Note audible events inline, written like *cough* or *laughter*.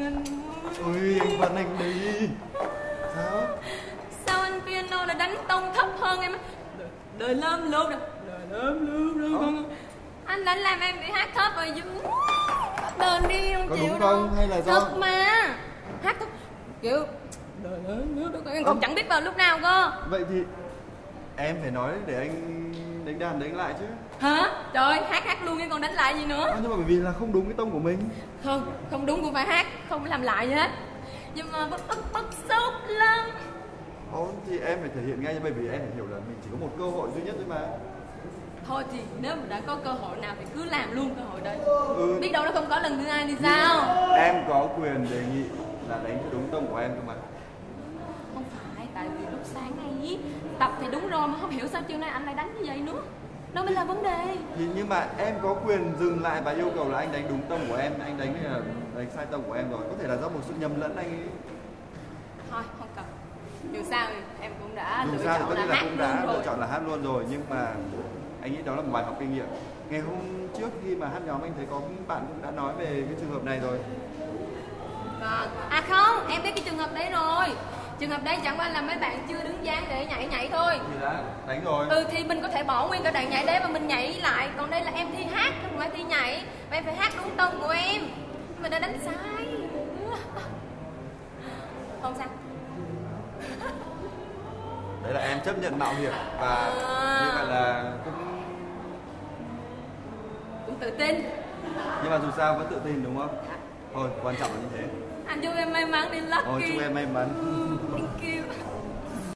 anh ôi anh Vân anh đi sao? Sao anh piano lại đánh tông thấp hơn em đời, lắm luôn rồi đời lắm luôn rồi anh đánh làm em bị hát thấp rồi dữ đền đi không Có chịu đúng đâu. Không? Hay là do- thật mà. Hát thấp. Kiểu đời lớn nước đó em còn chẳng biết vào lúc nào cơ. Vậy thì em phải nói để anh đánh đàn đánh lại chứ. Hả? Trời hát hát luôn em còn đánh lại gì nữa. À, nhưng mà bởi vì là không đúng cái tông của mình. Không không đúng cũng phải hát không phải làm lại gì hết. Nhưng mà bất bất bất xúc lắm. Ồ, thì em phải thể hiện ngay bởi vì em phải hiểu là mình chỉ có một cơ hội duy nhất thôi mà. Thôi thì nếu mà đã có cơ hội nào thì cứ làm luôn cơ hội đấy. Ừ, biết đâu nó không có lần thứ hai thì sao? Em có quyền đề nghị là đánh theo đúng tông của em cơ mà không phải tại vì lúc sáng nay ý, tập thì đúng rồi mà không hiểu sao chiều nay anh lại đánh như vậy nữa. Đó mới là vấn đề. Thì nhưng mà em có quyền dừng lại và yêu cầu là anh đánh đúng tông của em anh đánh là đánh sai tông của em rồi. Có thể là do một sự nhầm lẫn anh ấy. Thôi không cần. Dù sao em cũng đã dù lựa sao chọn tất là nhiên là hát cũng đã lựa chọn là hát luôn rồi nhưng mà anh nghĩ đó là một bài học kinh nghiệm. Ngày hôm trước khi mà hát nhóm anh thấy có bạn cũng đã nói về cái trường hợp này rồi. Vâng. à không em biết cái trường hợp đấy rồi trường hợp đấy chẳng qua là mấy bạn chưa đứng dáng để nhảy nhảy thôi. Thì đã đánh rồi. Ừ thì mình có thể bỏ nguyên cả đoạn nhảy đấy và mình nhảy lại. Còn đây là em thi hát không phải thi nhảy. Và em phải hát đúng tông của em. Mình đã đánh sai. *laughs* Không sao. *laughs* Đấy là em chấp nhận mạo hiểm và À. như vậy là cũng cũng tự tin. Nhưng mà dù sao vẫn tự tin đúng không thôi quan trọng là như thế. Anh chúc em may mắn đi lucky. Thôi chúc em may mắn. Thank you